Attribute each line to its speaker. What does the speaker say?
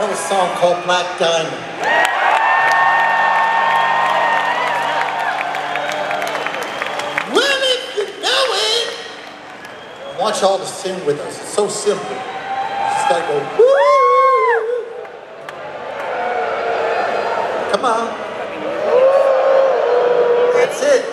Speaker 1: Another song called Black Diamond. Well, if you know it, I want y'all to sing with us. It's so simple. You just gotta go, woo! Come on. That's it.